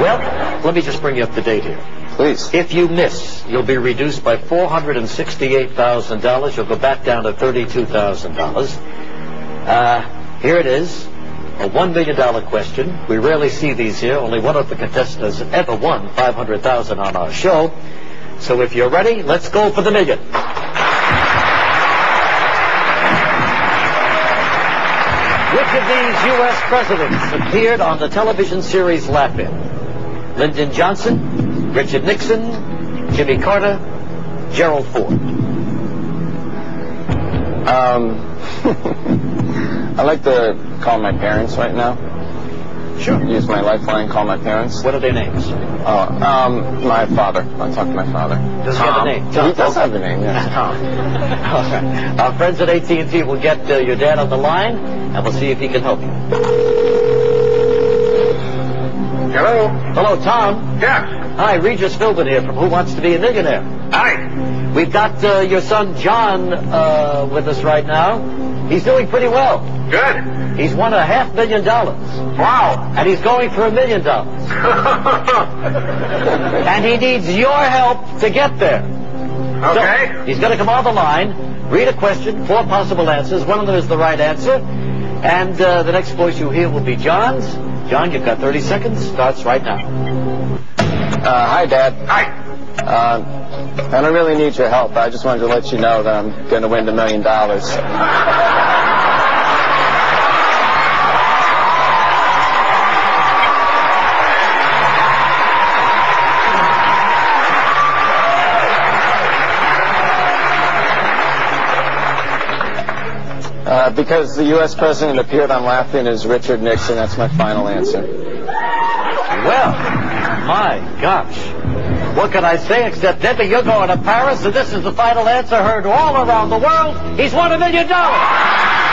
Well, let me just bring you up to date here. Please. If you miss, you'll be reduced by $468,000. You'll go back down to $32,000. Uh, here it is. A $1 million question. We rarely see these here. Only one of the contestants ever won $500,000 on our show. So if you're ready, let's go for the million. Which of these U.S. presidents appeared on the television series Laugh-In? Lyndon Johnson, Richard Nixon, Jimmy Carter, Gerald Ford. Um, I like to call my parents right now. Sure. Use my lifeline, call my parents. What are their names? Oh, um, my father. I'll talk to my father. Does he have a Tom. name? He does have a name, yes. All right. Our friends at AT&T will get uh, your dad on the line, and we'll see if he can help you. Hello? Hello, Tom. Yeah. Hi, Regis Philbin here from Who Wants to Be a Millionaire. Hi. We've got uh, your son John uh, with us right now. He's doing pretty well. Good. He's won a half million dollars, Wow. and he's going for a million dollars. And he needs your help to get there. So, okay. he's going to come on the line, read a question, four possible answers. One of them is the right answer. And uh, the next voice you hear will be John's. John, you've got 30 seconds. Starts right now. Uh, hi, Dad. Hi. Uh, I don't really need your help. I just wanted to let you know that I'm going to win the million dollars. Uh, because the U.S. president appeared on Laugh-In as Richard Nixon. That's my final answer. Well, my gosh. What can I say except, Debbie, you're going to Paris, and this is the final answer heard all around the world. He's won a million dollars.